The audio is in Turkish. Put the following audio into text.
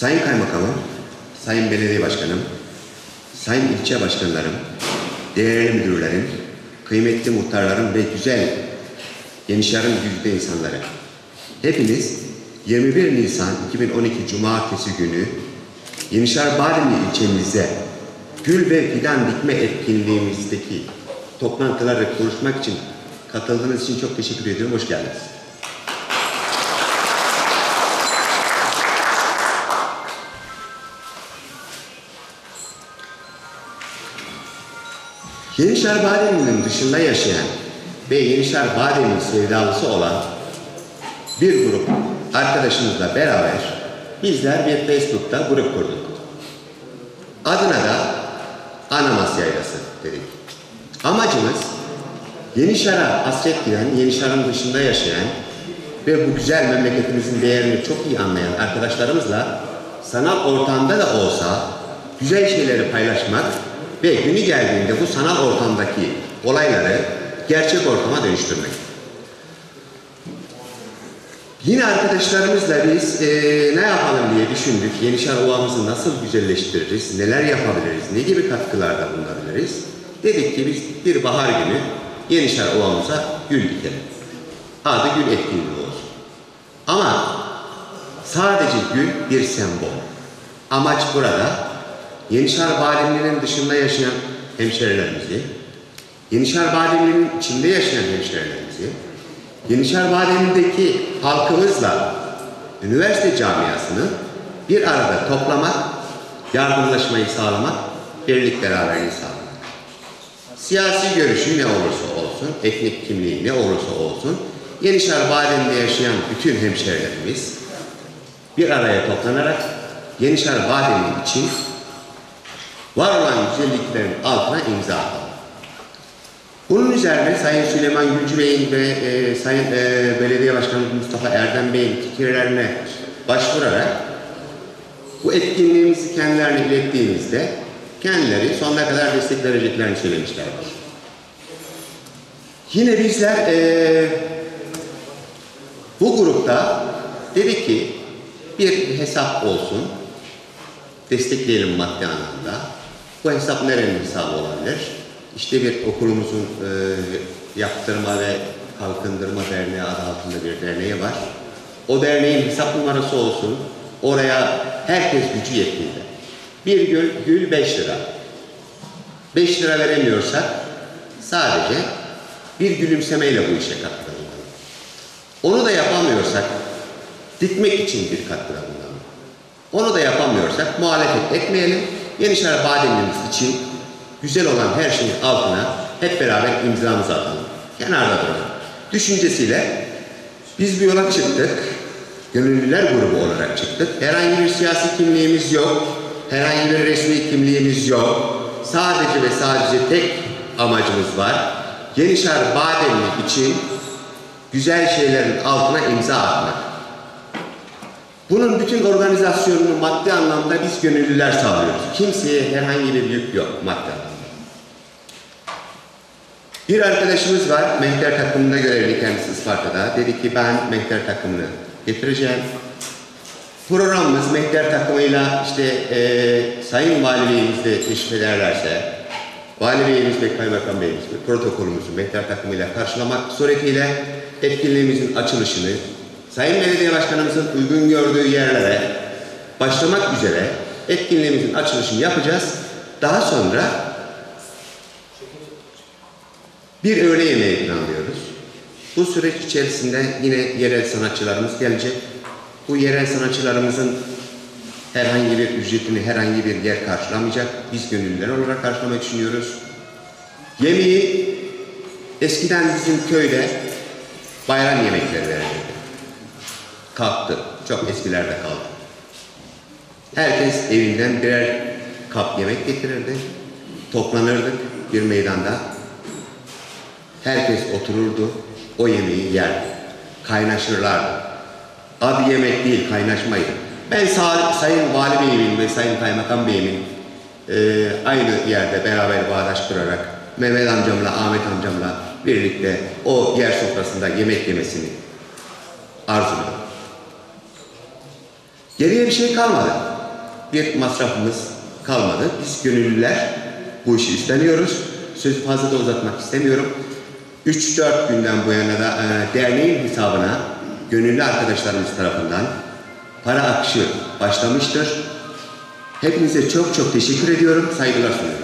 Sayın Kaymakamım, Sayın Belediye Başkanım, Sayın ilçe başkanlarım, değerli müdürlerim, kıymetli muhtarlarım ve güzel gençlerin güzide insanları. Hepiniz 21 Nisan 2012 Cumartesi günü Yenişehir Bademli ilçemizde gül ve fidan dikme etkinliğimizdeki toplantıları konuşmak için katıldığınız için çok teşekkür ediyorum. Hoş geldiniz. Yenişehir Bademli'nin dışında yaşayan ve Yenişehir Bademli sevdalısı olan bir grup arkadaşımızla beraber bizler bir Facebook'ta grup kurduk. Adına da Anamas Yaylası dedik. Amacımız Yenişehir'e hasret giden, Yenişehir'in dışında yaşayan ve bu güzel memleketimizin değerini çok iyi anlayan arkadaşlarımızla sanal ortamda da olsa güzel şeyleri paylaşmak ve günü geldiğinde bu sanal ortamdaki olayları gerçek ortama dönüştürmek. Yine arkadaşlarımızla biz e, ne yapalım diye düşündük. Yenişehir Ovamızı nasıl güzelleştiririz, neler yapabiliriz, ne gibi katkılarda bulunabiliriz. Dedik ki biz bir bahar günü Yenişehir Ovamıza gül dikelim. Adı gül etkinliği olsun. Ama sadece gül bir sembol. Amaç burada Yenişehir Bademli'nin dışında yaşayan hemşerilerimizi, Yenişehir Bademli'nin içinde yaşayan hemşerilerimizi, Yenişehir Bademli'deki halkımızla üniversite camiasını bir arada toplamak, yardımlaşmayı sağlamak, birlik beraberliği sağlamak. Siyasi görüşü ne olursa olsun, etnik kimliği ne olursa olsun, Yenişehir Bademli'de yaşayan bütün hemşerilerimiz bir araya toplanarak Yenişehir Bademli için var olan güzelliklerin altına imza atalım. Bunun üzerine Sayın Süleyman Gülcü Bey'in ve e, Sayın e, Belediye Başkanı Mustafa Erdem Bey'in fikirlerine başvurarak bu etkinliğimizi kendilerine ilettiğimizde kendileri sonuna kadar destek vereceklerini söylemişlerdir. Yine bizler e, bu grupta dedik ki bir hesap olsun, destekleyelim maddi anlamda. Bu hesap nerenin hesabı olabilir? İşte bir okulumuzun e, yaptırma ve kalkındırma derneği adı altında bir derneği var. O derneğin hesap numarası olsun. Oraya herkes gücü yettiğinde. Bir gül, gül 5 lira. 5 lira veremiyorsak sadece bir gülümsemeyle bu işe katkıda. Onu da yapamıyorsak dikmek için bir katkıda. Onu da yapamıyorsak muhalefet etmeyelim. Yenişehir Bademli'miz için güzel olan her şeyin altına hep beraber imzamızı atalım. Kenarda duralım. Düşüncesiyle biz bir yola çıktık. Gönüllüler grubu olarak çıktık. Herhangi bir siyasi kimliğimiz yok. Herhangi bir resmi kimliğimiz yok. Sadece ve sadece tek amacımız var. Yenişehir Bademli için güzel şeylerin altına imza atmak. Bunun bütün organizasyonunu maddi anlamda biz gönüllüler sağlıyoruz. Kimseye herhangi bir yük yok maddi anlamda. Bir arkadaşımız var, mehter takımında görevli kendisi Isparta'da. Dedi ki ben mehter takımını getireceğim. Programımız mehter takımıyla işte e, Sayın Vali Beyimiz de teşrif ederlerse, Vali Beyimiz ve Kaymakam Beyimiz ve protokolümüzü mehter takımıyla karşılamak suretiyle etkinliğimizin açılışını Sayın Belediye Başkanımızın uygun gördüğü yerlere başlamak üzere etkinliğimizin açılışını yapacağız. Daha sonra bir öğle yemeği planlıyoruz. Bu süreç içerisinde yine yerel sanatçılarımız gelecek. Bu yerel sanatçılarımızın herhangi bir ücretini herhangi bir yer karşılamayacak. Biz gönüllüler olarak karşılamayı düşünüyoruz. Yemeği eskiden bizim köyde bayram yemekleri verilirdi. Kalktı. Çok eskilerde kaldı. Herkes evinden birer kap yemek getirirdi. Toplanırdık bir meydanda. Herkes otururdu. O yemeği yerdi. Kaynaşırlardı. Adı yemek değil, kaynaşmaydı. Ben sağ, Sayın Vali Bey'imin ve Sayın Kaymakam Bey'imin e, aynı yerde beraber bağdaş kurarak Mehmet amcamla, Ahmet amcamla birlikte o yer sofrasında yemek yemesini arzuluyorum. Geriye bir şey kalmadı. Bir masrafımız kalmadı. Biz gönüllüler bu işi üstleniyoruz. Sözü fazla da uzatmak istemiyorum. 3-4 günden bu yana da e, derneğin hesabına gönüllü arkadaşlarımız tarafından para akışı başlamıştır. Hepinize çok çok teşekkür ediyorum. Saygılar sunuyorum.